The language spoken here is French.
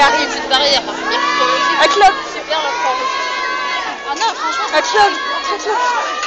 il arrive. Cette barrière. À club. Super la Ah non, franchement. À club. À club.